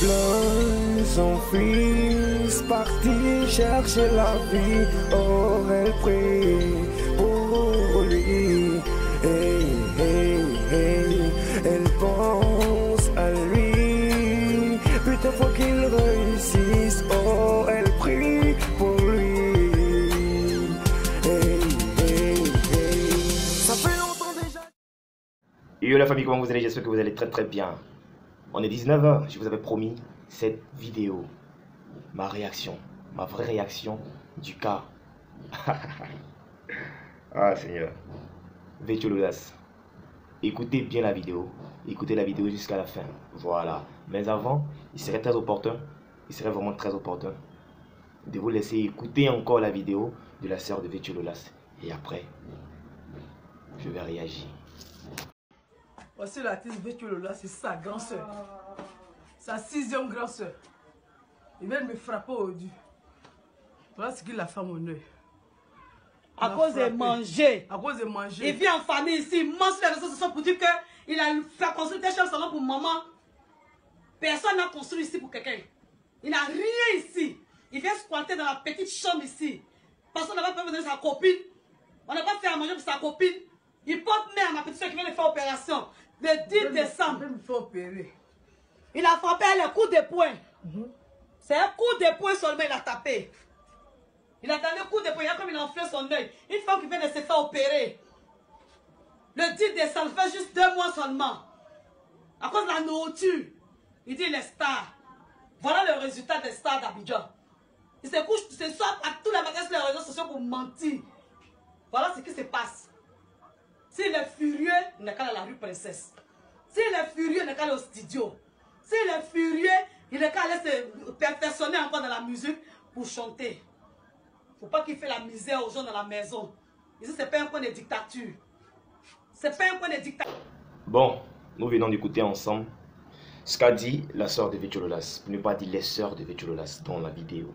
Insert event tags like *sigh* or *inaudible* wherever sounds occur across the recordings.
pleure son fils parti chercher la vie. Elle prie pour lui. Hey. Elle pense à lui. Putain, faut qu'il réussisse. Oh, elle prie pour lui. Ça fait longtemps déjà. Yo la famille, comment vous allez? J'espère que vous allez très très bien. On est 19h, je vous avais promis cette vidéo. Ma réaction, ma vraie réaction du cas. *laughs* ah Seigneur. Vétulolas. Écoutez bien la vidéo. Écoutez la vidéo jusqu'à la fin. Voilà. Mais avant, il serait très opportun, il serait vraiment très opportun de vous laisser écouter encore la vidéo de la sœur de Vétulolas. Et après, je vais réagir. Voici l'artiste Vétulola, c'est sa grande soeur. Sa sixième grande soeur. Il vient de me frapper au dû. Voilà ce qu'il a fait à mon œil. À cause de manger. À cause de manger. Il vit en famille ici, il mange sur les réseaux sociaux pour dire qu'il a fait construire des chambres salon pour maman. Personne n'a construit ici pour quelqu'un. Il n'a rien ici. Il vient squatter dans la petite chambre ici. Personne n'a pas fait venir sa copine. On n'a pas fait à manger pour sa copine. Il porte mère à ma petite soeur qui vient de faire opération. Le 10 Il veut décembre. Il a frappé elle le coup de poing. C'est un coup de poing seulement, il a tapé. Il a donné un coup de poing, il a comme il a enflé son œil. Une femme qui vient de se faire opérer. Le 10 décembre, fait juste deux mois seulement. À cause de la nourriture. Il dit les stars. Voilà le résultat des stars d'Abidjan. Il se couche, il se sort à tous les magasins sur les réseaux sociaux pour mentir. Voilà ce qui se passe. S'il est furieux, n'est qu'à la rue Princesse. S'il est furieux, n'est qu'à au studio. S'il est furieux, il n'est qu'à aller se perfectionner encore dans la musique pour chanter. Faut pas qu'il fait la misère aux gens dans la maison. Ici, c'est pas un point de dictature. C'est pas un point de dictature. Bon, nous venons d'écouter ensemble ce qu'a dit la sœur de Vétulolas, pour ne pas dire les sœurs de Vétulolas dans la vidéo.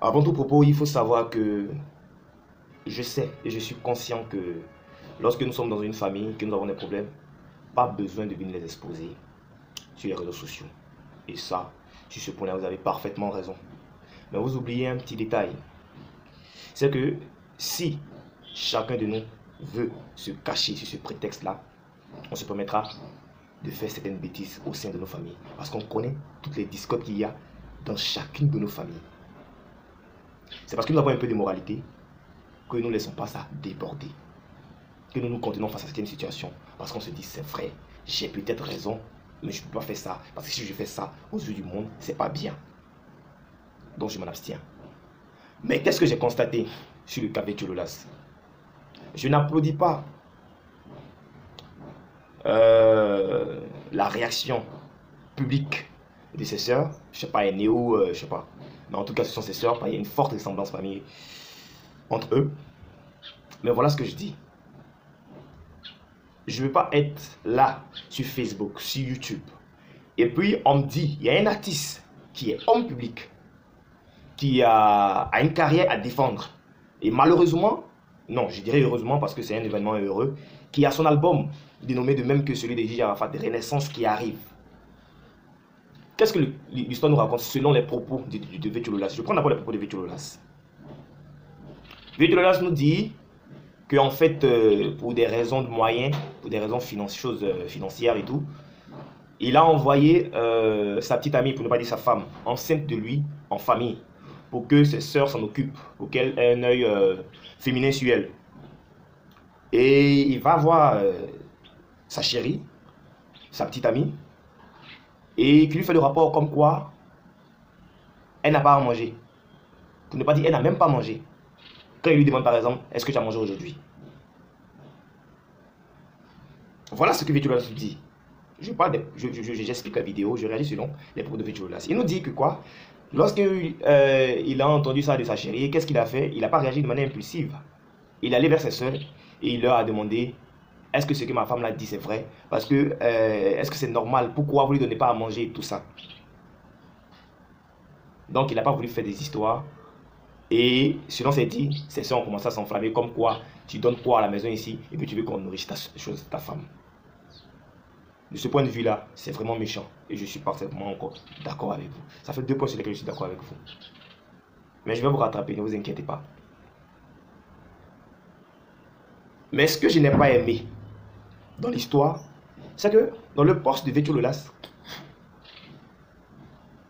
Avant tout propos, il faut savoir que je sais et je suis conscient que lorsque nous sommes dans une famille, que nous avons des problèmes, pas besoin de venir les exposer sur les réseaux sociaux. Et ça, sur ce point-là, vous avez parfaitement raison. Mais vous oubliez un petit détail. C'est que si chacun de nous veut se cacher sur ce prétexte-là, on se permettra de faire certaines bêtises au sein de nos familles. Parce qu'on connaît toutes les discordes qu'il y a dans chacune de nos familles. C'est parce que nous avons un peu de moralité que nous ne laissons pas ça déborder. Que nous nous contenons face à certaines situations. Parce qu'on se dit, c'est vrai, j'ai peut-être raison, mais je ne peux pas faire ça. Parce que si je fais ça aux yeux du monde, c'est pas bien. Donc je m'en abstiens. Mais qu'est-ce que j'ai constaté sur le cas Vétulolas Je n'applaudis pas euh, la réaction publique de ses sœurs. Je sais pas, elle est né où, euh, je sais pas. Mais en tout cas, ce sont ses sœurs. Il y a une forte ressemblance famille entre eux. Mais voilà ce que je dis. Je ne veux pas être là sur Facebook, sur YouTube. Et puis, on me dit, il y a un artiste qui est homme public, qui a, une carrière à défendre. Et malheureusement, non, je dirais heureusement parce que c'est un événement heureux, qui a son album dénommé de même que celui de Gigi Arafat, de Renaissance qui arrive. Qu'est-ce que l'histoire nous raconte selon les propos de, de, de Je prends d'abord les propos de Vétulolas. Vétulolas nous dit que en fait, euh, pour des raisons de moyens, pour des raisons euh, financières et tout, il a envoyé euh, sa petite amie, pour ne pas dire sa femme, enceinte de lui, en famille, pour que ses sœurs s'en occupent, pour qu'elle ait un œil féminin sur elle. Et il va voir sa chérie, sa petite amie, et qui lui fait le rapport comme quoi elle n'a pas à manger. Pour ne pas dire elle n'a même pas mangé. Quand il lui demande par exemple, est-ce que tu as mangé aujourd'hui? Voilà ce que Vétulolas dit. Je parle de- je- je- j'explique la vidéo, je réagis selon les propos de Vétulolas. Il nous dit que quoi? Lorsque euh, il a entendu ça de sa chérie, qu'est-ce qu'il a fait? Il n'a pas réagi de manière impulsive. Il est allé vers ses soeurs et il leur a demandé est-ce que ce que ma femme l'a dit c'est vrai? Parce que euh, est-ce que c'est normal? Pourquoi vous lui donnez pas à manger tout ça? Donc il n'a pas voulu faire des histoires. Et selon ses dit, ses soeurs ont commencé à s'enflammer comme quoi tu donnes quoi à la maison ici et puis tu veux qu'on nourrisse ta, chose, ta femme. de ce point de vue-là, c'est vraiment méchant. Et je suis parfaitement encore d'accord avec vous. Ça fait deux points sur lesquels je suis d'accord avec vous. Mais je vais vous rattraper, ne vous inquiétez pas. Mais ce que je n'ai pas aimé dans l'histoire, c'est que dans le poste de Vétio Lolas,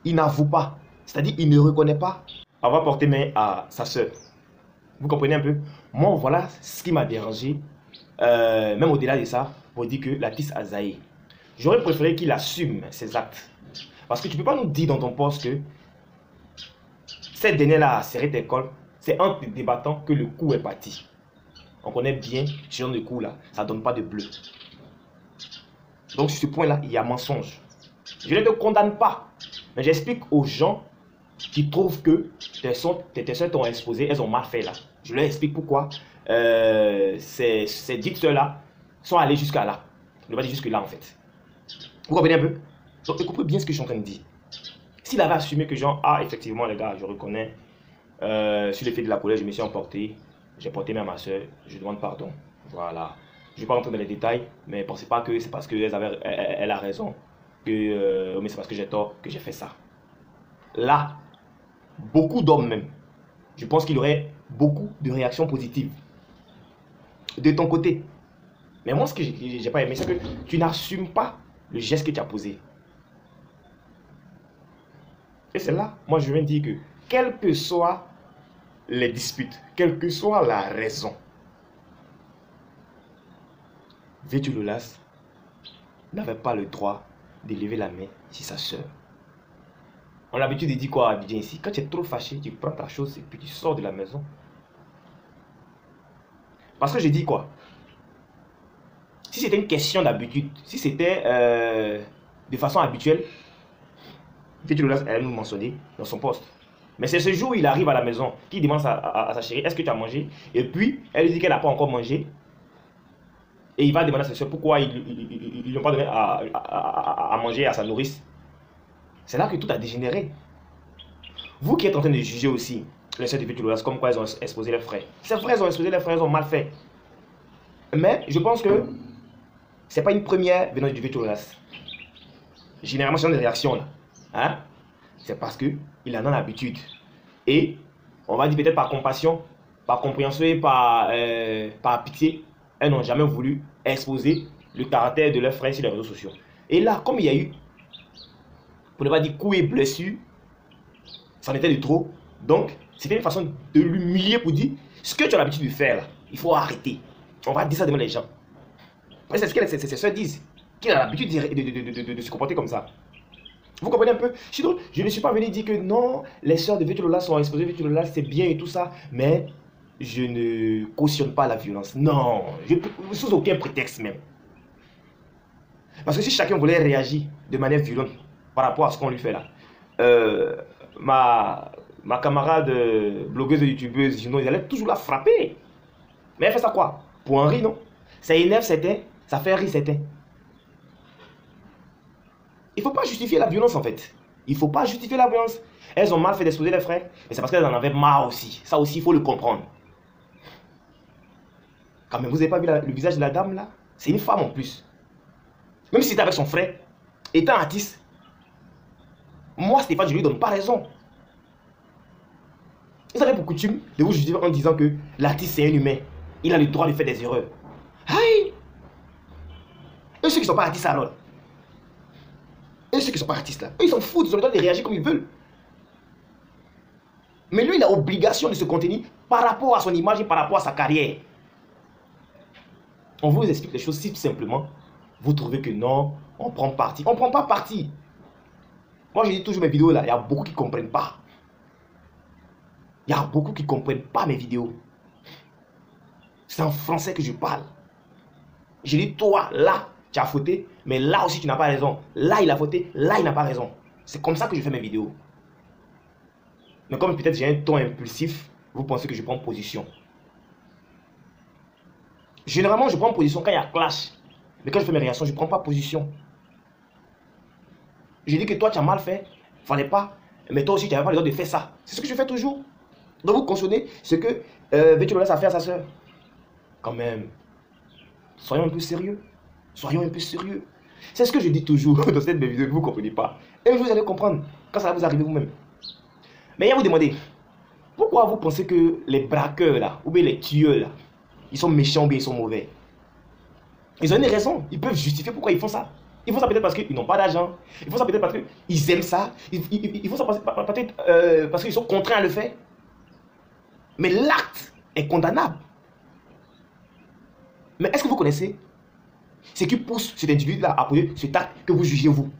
il n'avoue pas. C'est-à-dire, il ne reconnaît pas avoir porté main à sa soeur. Vous comprenez un peu? Moi, voilà ce qui m'a dérangé, euh, même au-delà de ça, pour dire que la a zaï. J'aurais préféré qu'il assume ses actes. Parce que tu ne peux pas nous dire dans ton poste que cette dernière-là a serré tes cols. C'est entre les débattants que le coup est parti. On connaît bien ce genre de coup-là. Ça ne donne pas de bleu. Donc, sur ce point-là, il y a mensonge. Je ne te condamne pas. Mais j'explique aux gens qui trouvent que tes soeurs t'ont exposé, elles ont mal fait là. Je leur explique pourquoi euh, ces, ces dites là sont allées jusqu'à là. ne pas dire jusque là en fait. Vous comprenez un peu? Donc écoutez bien ce que je suis en train de dire. S'il avait assumé que genre, ah effectivement les gars, je reconnais, euh, sur l'effet de la colère, je me suis emporté, j'ai porté même ma soeur, je demande pardon. Voilà. Je ne vais pas rentrer dans les détails, mais pensez pas que c'est parce qu'elle elle, a raison, que, euh, mais c'est parce que j'ai tort que j'ai fait ça. Là, beaucoup d'hommes même, je pense qu'il aurait beaucoup de réactions positives de ton côté. Mais moi, ce que j'ai pas aimé, c'est que tu n'assumes pas le geste que tu as posé. Et c'est là, moi je viens dire que, quelles que soient les disputes, quelle que soit la raison, Vétulolas n'avait pas le droit de lever la main sur sa soeur. On a l'habitude de dire quoi à Abidjan ici? Quand tu es trop fâché, tu prends ta chose et puis tu sors de la maison. Parce que je dis quoi? Si c'était une question d'habitude, si c'était euh, de façon habituelle, Vétulolas allait nous mentionner dans son poste. Mais c'est ce jour où il arrive à la maison, qu'il demande à, sa chérie, est-ce que tu as mangé? Et puis, elle lui dit qu'elle n'a pas encore mangé. Et il va demander à sa soeur pourquoi ils ne lui ont pas donné à, manger à sa nourrice. C'est là que tout a dégénéré. Vous qui êtes en train de juger aussi les soeurs de Vétulolas, comme quoi elles ont exposé leurs frères. C'est vrai, elles ont exposé leurs frères, elles ont mal fait. Mais je pense que ce n'est pas une première venant du Vétulolas. Généralement, c'est des réactions là. Hein? C'est parce qu'il en a l'habitude. Et on va dire peut-être par compassion, par compréhension et par, euh, par pitié, elles n'ont jamais voulu exposer le caractère de leurs frères sur les réseaux sociaux. Et là, comme il y a eu, pour ne pas dire coups et blessures, ça en de trop. Donc, c'était une façon de l'humilier pour dire ce que tu as l'habitude de faire il faut arrêter. On va dire ça devant les gens. c'est ce que ses soeurs disent. Qu'il a l'habitude de, se comporter comme ça. Vous comprenez un peu? Je ne suis pas venu dire que non, les soeurs de Vétulola sont exposées, Vétulola c'est bien et tout ça, mais je ne cautionne pas la violence. Non, sous aucun prétexte même. Parce que si chacun voulait réagir de manière violente par rapport à ce qu'on lui fait là, euh, ma, ma camarade blogueuse et youtubeuse, ils allaient toujours la frapper. Mais elle fait ça quoi? Pour un rire, non? Ça énerve c'était, ça fait rire c'était. Il ne faut pas justifier la violence en fait. Il ne faut pas justifier la violence. Elles ont mal fait d'exposer les frères, mais c'est parce qu'elles en avaient marre aussi. Ça aussi, il faut le comprendre. Quand même, vous n'avez pas vu le visage de la dame là? C'est une femme en plus. Même si c'était avec son frère, étant artiste, moi Stéphane, je ne lui donne pas raison. Vous avez pour coutume de vous justifier en disant que l'artiste c'est un humain. Il a le droit de faire des erreurs. Aïe Et ceux qui ne sont pas artistes alors? Et ceux qui ne sont pas artistes là, ils s'en foutent, ils ont le droit de réagir comme ils veulent. Mais lui, il a obligation de se contenir par rapport à son image et par rapport à sa carrière. On vous explique les choses si simplement. Vous trouvez que non, on prend parti. On ne prend pas parti. Moi, je dis toujours mes vidéos là, il y a beaucoup qui ne comprennent pas. Il y a beaucoup qui ne comprennent pas mes vidéos. C'est en français que je parle. Je dis, toi, là, tu as fauté, mais là aussi tu n'as pas raison. Là il a fauté, là il n'a pas raison. C'est comme ça que je fais mes vidéos. Mais comme peut-être j'ai un ton impulsif, vous pensez que je prends position. Généralement, je prends position quand il y a clash. Mais quand je fais mes réactions, je ne prends pas position. Je dis que toi, tu as mal fait. Fallait pas. Mais toi aussi, tu n'avais pas le droit de faire ça. C'est ce que je fais toujours. Donc, vous concernez ce que euh, veux-tu me laisser faire à sa soeur. Quand même. Soyons un peu sérieux. Soyons un peu sérieux. C'est ce que je dis toujours *laughs* dans cette vidéo, vous ne comprenez pas. Et vous allez comprendre quand ça va vous arriver vous-même. Mais il vous demander, pourquoi vous pensez que les braqueurs là, ou bien les tueurs là, ils sont méchants ou bien ils sont mauvais? Ils ont une raison, ils peuvent justifier pourquoi ils font ça. Ils font ça peut-être parce qu'ils n'ont pas d'argent. Ils font ça peut-être parce qu'ils aiment ça. Ils, font ça peut-être parce qu'ils sont contraints à le faire. Mais l'acte est condamnable. Mais est-ce que vous connaissez ce qui pousse cet individu-là à poser cet acte que vous jugez vous?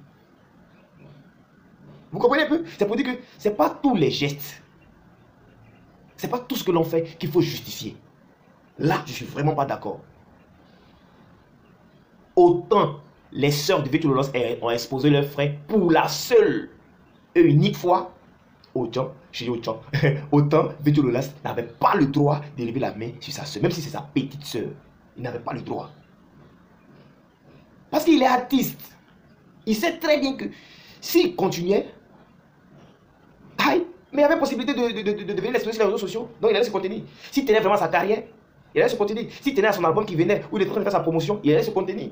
Vous comprenez un peu? C'est pour dire que ce n'est pas tous les gestes. Ce n'est pas tout ce que l'on fait qu'il faut justifier. Là, je ne suis vraiment pas d'accord. Autant les sœurs de Vétulolos ont exposé leurs frères pour la seule et unique fois, autant, dis autant, autant Vétulolas n'avait pas le droit d'élever la main sur sa soeur, même si c'est sa petite soeur. Il n'avait pas le droit. Parce qu'il est artiste. Il sait très bien que s'il continuait, aïe, mais il avait possibilité de, de, de, devenir l'expression sur les réseaux sociaux. Donc il allait se contenir. S'il tenait vraiment sa carrière, il allait se contenir. S'il tenait à son album qui venait, ou il était en train de faire sa promotion, il allait se contenir.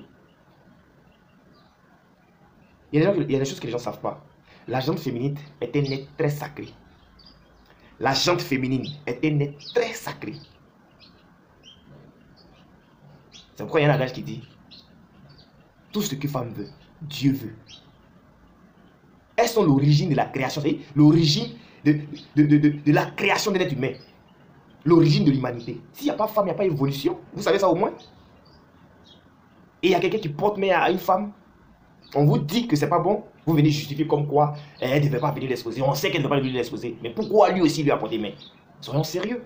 Il y, a des, choses que les gens ne savent pas. La jante féminine est un être très sacré. La jante féminine est un être très sacré. C'est pourquoi il y a un adage qui dit Tout ce que femme veut, Dieu veut. Elles sont l'origine de la création, c'est l'origine de, de, la création de l'être humain. L'origine de l'humanité. S'il n'y a pas femme, il n'y a pas évolution. Vous savez ça au moins? Et il y a quelqu'un qui porte main à une femme. On vous dit que c'est pas bon. Vous venez justifier comme quoi elle ne devait pas venir l'exposer. On sait qu'elle ne devait pas venir l'exposer. Mais pourquoi lui aussi lui a porté main? Soyons sérieux.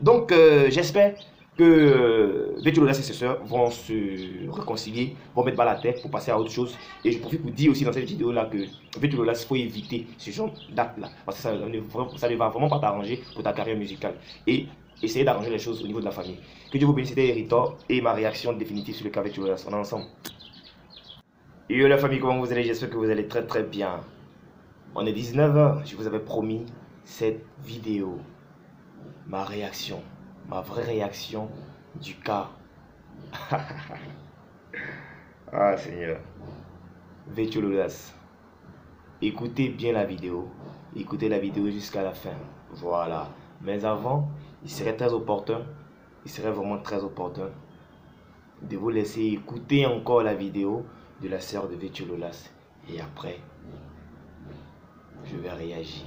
Donc, euh, j'espère que euh, et ses soeurs vont se réconcilier, vont mettre pas la tête pour passer à autre chose. Et je profite pour dire aussi dans cette vidéo-là que Vétulolas, il faut éviter ce genre d'acte-là. Parce que ça, ne va vraiment pas t'arranger pour ta carrière musicale. Et essayer d'arranger les choses au niveau de la famille. Que Dieu vous bénisse, c'était Ritor et ma réaction définitive sur le cas Vétulolas. On est ensemble. Yo la famille, comment vous allez? J'espère que vous allez très très bien. On est 19h, je vous avais promis cette vidéo. Ma réaction ma vraie réaction du cas. *laughs* ah Seigneur. Vétulolas. Écoutez bien la vidéo. Écoutez la vidéo jusqu'à la fin. Voilà. Mais avant, il serait très opportun. Il serait vraiment très opportun de vous laisser écouter encore la vidéo de la sœur de Vétulolas. Et après, je vais réagir.